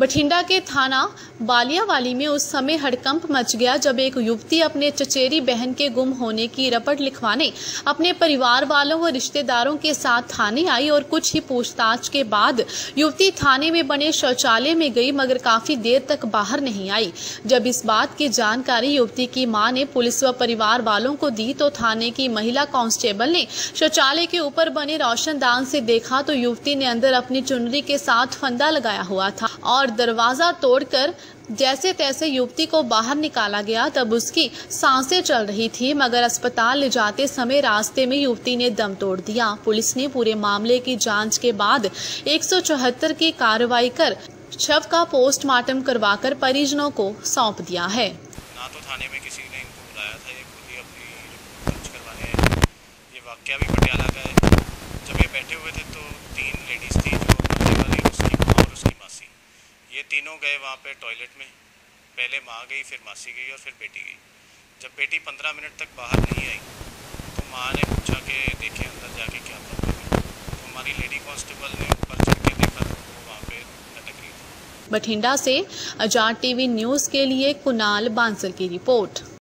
बठिंडा के थाना बालियावाली में उस समय हड़कंप मच गया जब एक युवती अपने चचेरी बहन के गुम होने की रपट लिखवाने अपने परिवार वालों व रिश्तेदारों के साथ थाने आई और कुछ ही पूछताछ के बाद युवती थाने में बने शौचालय में गई, मगर काफ़ी देर तक बाहर नहीं आई। जब इस बात की जानकारी युवती की माँ ने पुलिस व परिवार वालों को दी तो थाने की महिला कांस्टेबल ने शौचालय के ऊपर बने रोशनदान से देखा तो युवती ने अंदर अपनी चुनरी के साथ फंदा लगाया हुआ था और दरवाज़ा तोड़कर जैसे तैसे युवती को बाहर निकाला गया, तब उसकी साँसें चल रही थी, मगर अस्पताल ले जाते समय रास्ते में युवती ने दम तोड़ दिया। पुलिस ने पूरे मामले की जाँच के बाद एक सौ चौहत्तर की कार्रवाई कर शव का पोस्टमार्टम करवाकर परिजनों को सौंप दिया है। ना तो थाने में किसी ने इनको बुलाया था, ये खुद ही अपनी रिपोर्ट करवाने ये वाक्य भी पटियाला का है। जब ये बैठे हुए थे तो तीन लेडीज़ थी जो बच्चे वाली उसकी माँ और उसकी मासी ये तीनों गए वहाँ पे टॉयलेट में। पहले माँ गई, फिर मासी गई और फिर बेटी गई। जब बेटी पंद्रह मिनट तक बाहर नहीं आई तो माँ ने पूछा कि देखे अंदर जाके क्या प्रॉब्लम है। तो हमारी लेडी कांस्टेबल ने ऊपर चढ़ के देखा तो वहाँ पे लटक रही थी। बठिंडा से अजार टीवी न्यूज़ के लिए कुणाल बांसल की रिपोर्ट।